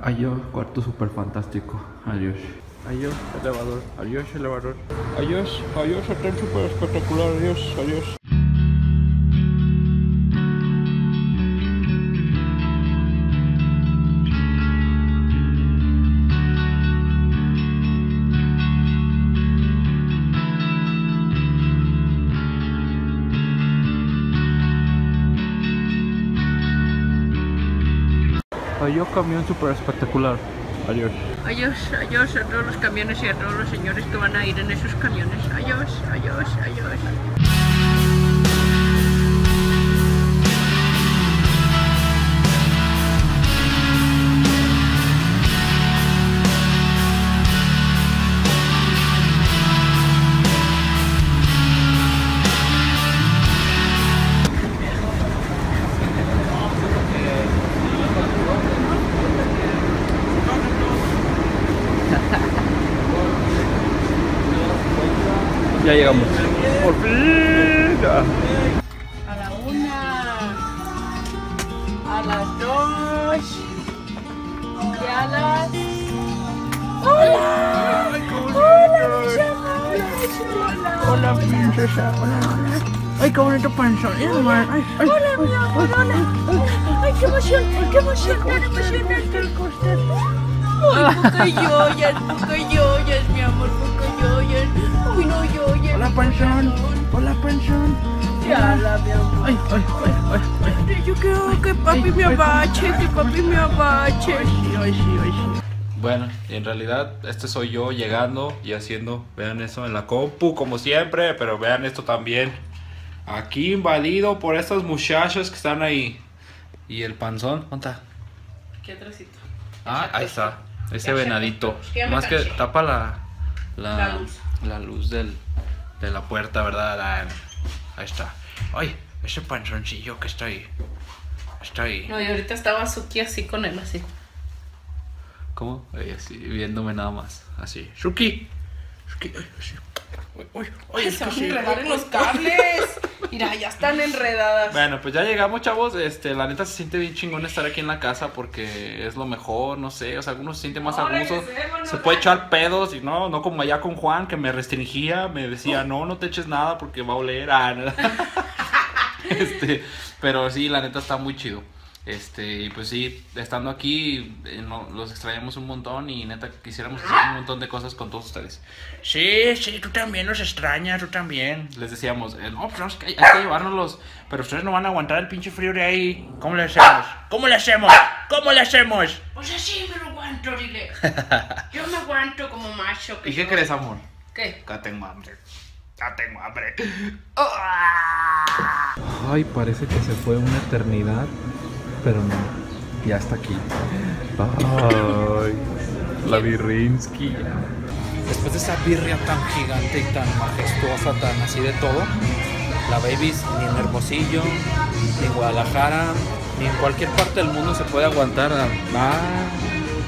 Adiós, cuarto super fantástico. Adiós. Adiós, elevador. Adiós, elevador. Adiós, adiós, hotel super espectacular. Adiós, adiós. Adiós, camión super espectacular. Adiós. Adiós, adiós a todos los camiones y a todos los señores que van a ir en esos camiones. Adiós, adiós, adiós. Ya llegamos. Por fin. A la una, a las dos y a las... ¡Hola! Hola, princesa. Hola, hola. Ay, qué bonito panzón. Ay, mamá. Ay, ay. ¡Hola, mi amor! ¡Hola! ¡Ay, qué emoción! ¡Qué emoción! ¡Tan emocionante! ¡Ay, poca yoyas, mi amor! ¡Ay, no yoyas! Hola, panzón. Hola, panzón. Ya la mi amor. Ay, ay, ay, ay, ay. Yo quiero que papi me abache, que papi me abache. Ay, sí, ay, sí, ay, sí. Bueno, en realidad este soy yo llegando y haciendo, vean eso en la compu como siempre, pero vean esto también. Aquí invadido por estas muchachas que están ahí. Y el panzón, ¿dónde está? ¿Qué atrásito? Ah, ahí está, ese venadito. Más que tapa la, la, La luz. la luz del, de la puerta, ¿verdad? Ah, Ahí está. Ay, ese panzoncillo que está ahí. Está ahí. No, y ahorita estaba Suki así con él, así. ¿Cómo? Así, viéndome nada más. Así. Shuki. Shuki, ay, así. Ay, es se van a enredar en los cables. Mira, ya están enredadas. Bueno, pues ya llegamos, chavos. Este, la neta se siente bien chingón estar aquí en la casa porque es lo mejor, no sé. O sea, algunos se siente más No, a gusto. Se puede echar pedos y no, no como allá con Juan que me restringía, me decía, no, no te eches nada porque va a oler. Ah, este, pero sí, la neta está muy chido. Este, y pues sí, estando aquí, eh, no- los extrañamos un montón y neta quisiéramos hacer un montón de cosas con todos ustedes. Sí, sí, tú también nos extrañas, tú también. Les decíamos, eh, no, pues que hay, hay que llevárnoslos, pero ustedes no van a aguantar el pinche frío de ahí. ¿Cómo le hacemos? ¿Cómo le hacemos? ¿Cómo le hacemos? Pues así me lo aguanto, dile. Yo me aguanto como macho. Que ¿Y qué crees, amor? ¿Qué? Ya tengo hambre. Ya tengo hambre. Ay, parece que se fue una eternidad, pero no, ya está aquí. Ay, la Virrinsky. Después de esa birria tan gigante y tan majestuosa, tan así de todo, la Babies ni en Hermosillo, ni en Guadalajara, ni en cualquier parte del mundo se puede aguantar. a- Ah,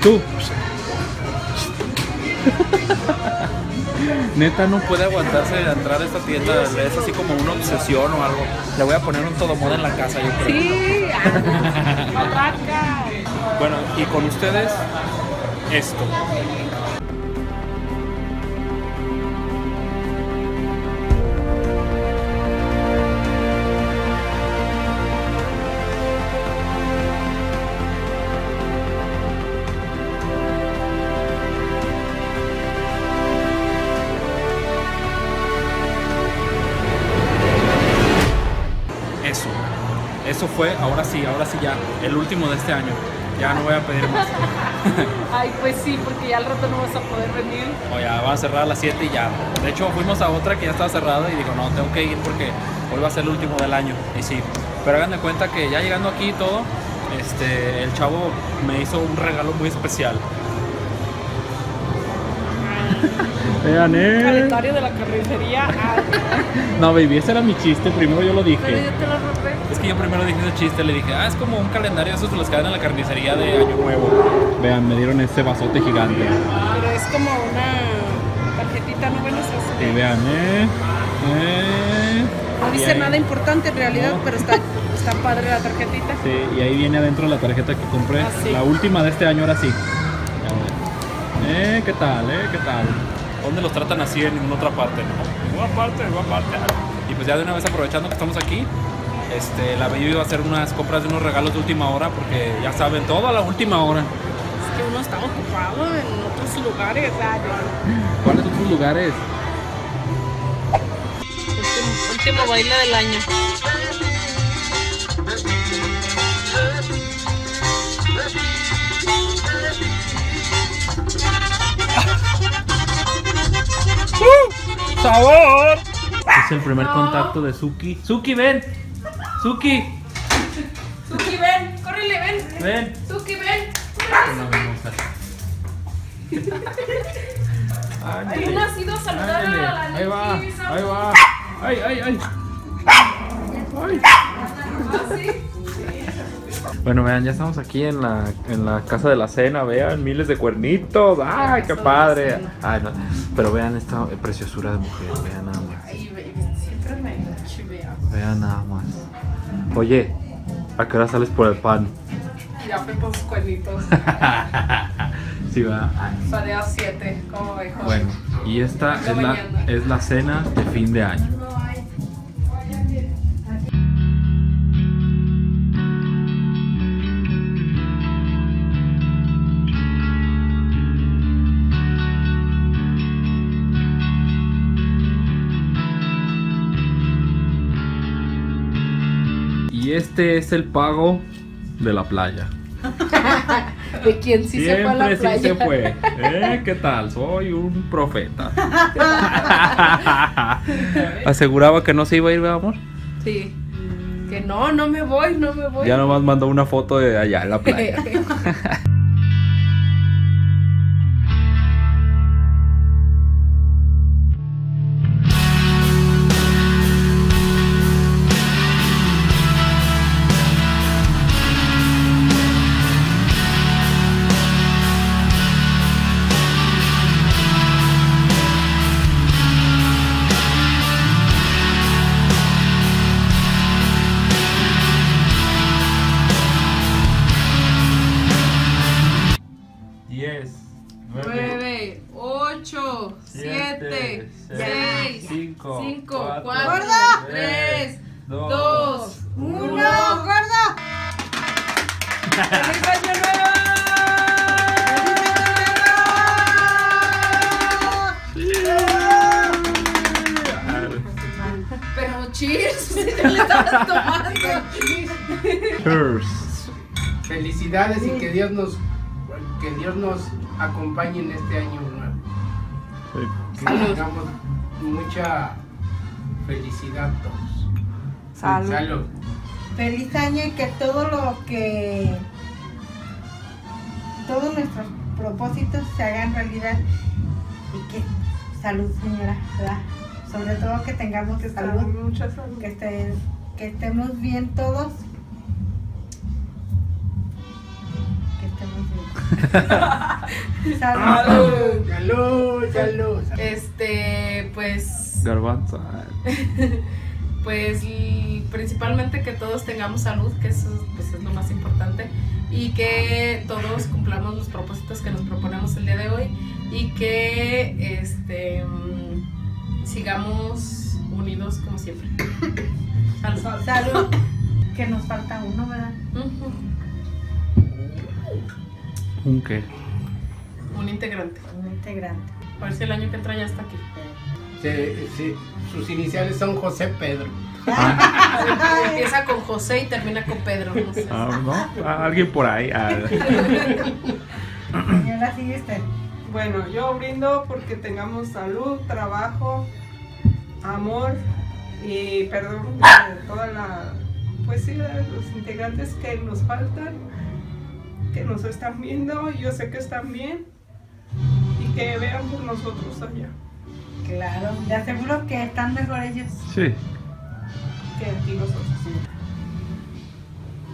tú. Neta no puede aguantarse de entrar a esta tienda, es así como una obsesión o algo. Le voy a poner un todo moda en la casa, yo creo. Sí. Bueno, y con ustedes, esto. Eso fue, ahora sí, ahora sí ya, el último de este año. Ya no voy a pedir más. Ay, pues sí, porque ya al rato no vas a poder venir. O ya van a cerrar a las 7 y ya. De hecho, fuimos a otra que ya estaba cerrada y digo, no, tengo que ir porque hoy va a ser el último del año. Y sí. Pero hagan de cuenta que ya llegando aquí y todo, este, el chavo me hizo un regalo muy especial. Vean, eh. Calendario de la carnicería. No, baby, ese era mi chiste, primero yo lo pero dije. yo te lo robé. Es que yo primero dije ese chiste, le dije, ah, es como un calendario esos de los que dan en la carnicería de Año Nuevo. Vean, me dieron este vasote gigante. Pero es como una tarjetita, ¿no ven esas? Y vean, eh. Eh. No dice nada importante en realidad, No. pero está, está padre la tarjetita. Sí, y ahí viene adentro la tarjeta que compré. Ah, sí. La última de este año, ahora sí. Eh, ¿qué tal, eh? ¿Qué tal? ¿Dónde los tratan así en ninguna otra parte? No, ninguna parte, ninguna parte. Y pues ya de una vez aprovechando que estamos aquí, este, la Bello iba a hacer unas compras de unos regalos de última hora porque ya saben, todo a la última hora. Es que uno está ocupado en otros lugares. ¿Cuáles otros lugares? Último, último baile del año. ¡Sabor! Es el primer contacto de Suki. ¡Suki, ven! ¡Suki! Suki, ven, córrele, ven. ¡Ven! Suki, ven. Hay una ha sido a la ahí va, ahí va. Ay, ay, ay. Ay. Bueno, vean, ya estamos aquí en la, en la casa de la cena, vean, miles de cuernitos. ¡Ay, qué padre! Ay, no, Pero vean esta preciosura de mujer, vean nada más. Siempre me. Vean nada más. Oye, ¿a qué hora sales por el pan? Ya fue por sus cuernitos. Sí, va. Sale a 7, como. Bueno, y esta es la, es la cena de fin de año. Este es el pago de la playa. De quien sí se fue a la playa. sí se fue. ¿Eh? ¿Qué tal? Soy un profeta. Aseguraba que no se iba a ir, ¿verdad, amor? Sí. Que no, no me voy, no me voy. Ya nomás mandó una foto de allá en la playa. 5, 4, ¡Gorda! 3, dos, 2, 1. ¡Uno, gorda! ¡Feliz año nuevo! Pero cheers, ¿qué le estabas tomando? Cheers. Felicidades y que Dios nos que Dios nos acompañe en este año nuevo. Que tengamos mucha felicidad todos. Salud. Salud. Feliz año y que todo lo que. Todos nuestros propósitos se hagan realidad. Y que. Salud, señora, ¿verdad? Sobre todo que tengamos salud. Mucha salud. Que, esté- que estemos bien todos. Bien. salud. Salud, salud. Este, pues, Garbanzo. pues principalmente que todos tengamos salud, que eso pues, es lo más importante, y que todos cumplamos los propósitos que nos proponemos el día de hoy y que este mm, sigamos unidos como siempre. Salud. Salud. Que nos falta uno, ¿verdad? ¿Un qué? Un integrante. Un integrante. A ver si el año que entra ya está aquí. Se- se- sus iniciales son José Pedro. Empieza con José y termina con Pedro. No sé. Ah, ¿no? Ah, Alguien por ahí. Ah. Señora, sigue usted. Bueno, yo brindo porque tengamos salud, trabajo, amor y perdón de toda la, pues sí, de los integrantes que nos faltan, que nos están viendo, yo sé que están bien y que vean por nosotros allá, Claro, le aseguro que están mejor ellos. Sí. que aquí nosotros.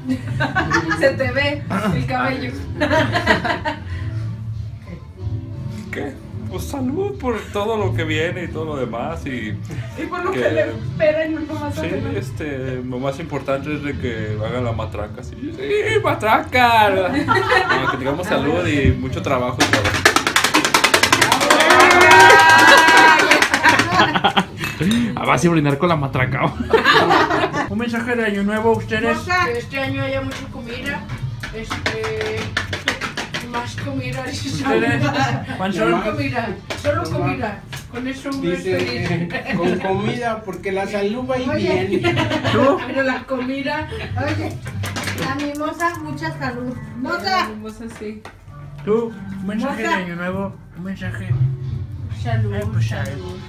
Se te ve el cabello. ¿Qué? Pues salud por todo lo que viene y todo lo demás. Y Y por lo Que- que, le espera y no más sí, este, lo más importante es de que hagan la matraca. Sí, sí matraca. No, que tengamos salud y mucho trabajo y todo. Ah, vas a brindar con la matraca. Un mensaje de año nuevo a ustedes. Que este año haya mucha comida. Este. Más comida. Panchón. Solo comida. Solo comida. Con eso me Dice feliz. que con comida, porque la salud va Oye. bien. ¿Tú? Pero la comida. oye, la mimosa, mucha salud. Así. ¿Tú? Un mensaje de año nuevo. Un mensaje. Salud. Ay, pues, salud.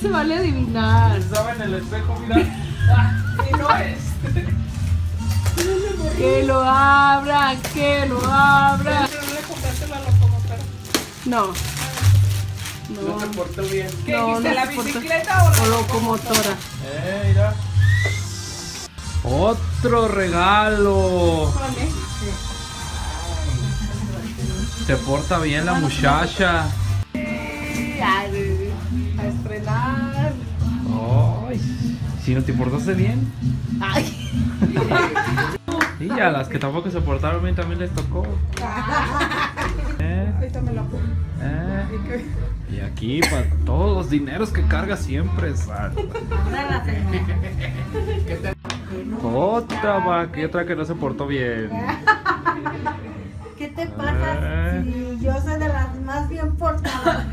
Se vale adivinar. Estaba en el espejo, mira. Y no es. Que lo abran, que lo abran. Pero no le compraste la locomotora. No. No se portó bien. ¿Qué No, dijiste, no la portó- bicicleta o la locomotora. Eh, mira. Otro regalo. Se porta bien la muchacha. A estrenar. Ay, si no te portaste bien. Ay. Y a las que tampoco se portaron bien también les tocó. Eh, Ahorita me eh. Y aquí para todos los dineros que carga siempre. Otra va, que otra que no se portó bien. ¿Qué te pasa Eh. si yo soy de las más bien portadas?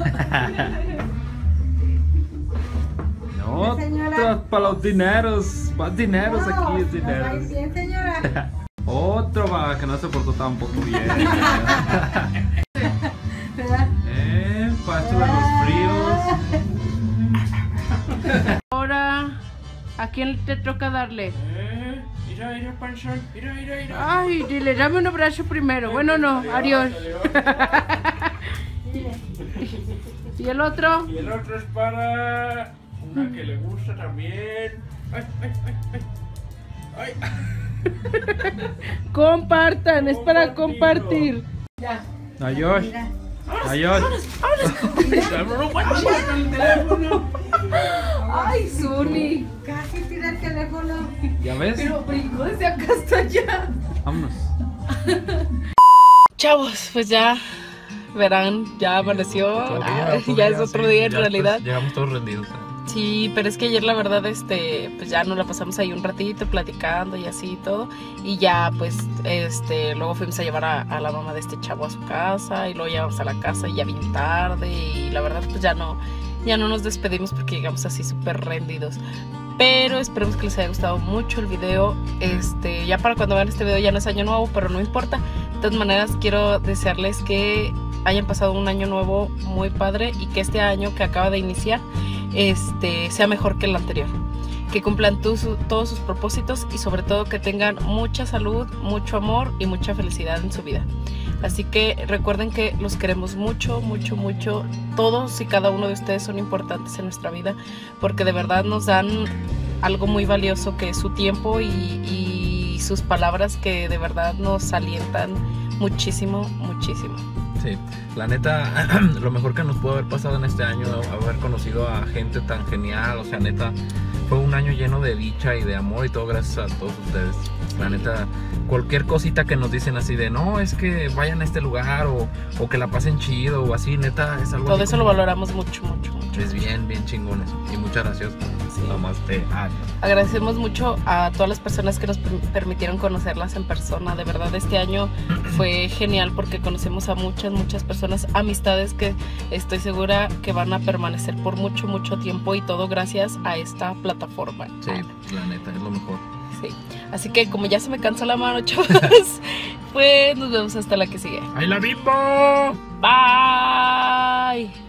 No, señora. para los dineros. Más dineros No, aquí es dineros. bien, señora. Otro va que no se portó tampoco bien. ¿Verdad? eh, para esto de los fríos. Ahora, ¿a quién te toca darle? Eh, mira, mira, panzón. Mira, mira, mira. Ay, dile, dame un abrazo primero. Bueno, no, adiós. ¿Y el otro? Y el otro es para una que le gusta también. Ay, ay, ay, ay. Ay. Compartan, es para compartir. Adiós. Mira. Adiós. Ay, Zuni. Casi tira el teléfono. ¿Ya ves? Pero brincó desde acá hasta allá. Vámonos. Chavos, pues ya verán, ya amaneció. Ah, ya es otro día en realidad. llegamos todos rendidos. Sí, pero es que ayer la verdad, este, pues ya nos la pasamos ahí un ratito platicando y así y todo. Y ya, pues, este, luego fuimos a llevar a, la mamá de este chavo a su casa y luego llevamos a la casa y ya bien tarde y la verdad, pues ya no, ya no nos despedimos porque llegamos así súper rendidos. Pero esperemos que les haya gustado mucho el video. Este, ya para cuando vean este video ya no es año nuevo, pero no importa. De todas maneras, quiero desearles que hayan pasado un año nuevo muy padre y que este año que acaba de iniciar este, sea mejor que el anterior. Que cumplan todos sus propósitos y sobre todo que tengan mucha salud, mucho amor y mucha felicidad en su vida. Así que recuerden que los queremos mucho, mucho, mucho. Todos y cada uno de ustedes son importantes en nuestra vida porque de verdad nos dan algo muy valioso que es su tiempo y sus palabras que de verdad nos alientan muchísimo, muchísimo. La neta, lo mejor que nos pudo haber pasado en este año, haber conocido a gente tan genial, o sea, neta, fue un año lleno de dicha y de amor y todo gracias a todos ustedes. La neta, cualquier cosita que nos dicen así de, no, es que vayan a este lugar o, o que la pasen chido o así, neta, es algo Todo eso lo valoramos mucho, mucho, mucho. Es bien, bien chingón eso. Y muchas gracias. Namaste. Ah, Agradecemos mucho a todas las personas que nos per- permitieron conocerlas en persona. De verdad, este año fue genial porque conocemos a muchas, muchas personas, amistades que estoy segura que van a permanecer por mucho, mucho tiempo y todo gracias a esta plataforma. sí, la neta, es lo mejor. Sí. Así que como ya se me cansa la mano, chavos, pues nos vemos hasta la que sigue. ¡Ay, la bimbo! Bye.